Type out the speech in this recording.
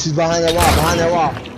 She's behind that wall, behind that wall.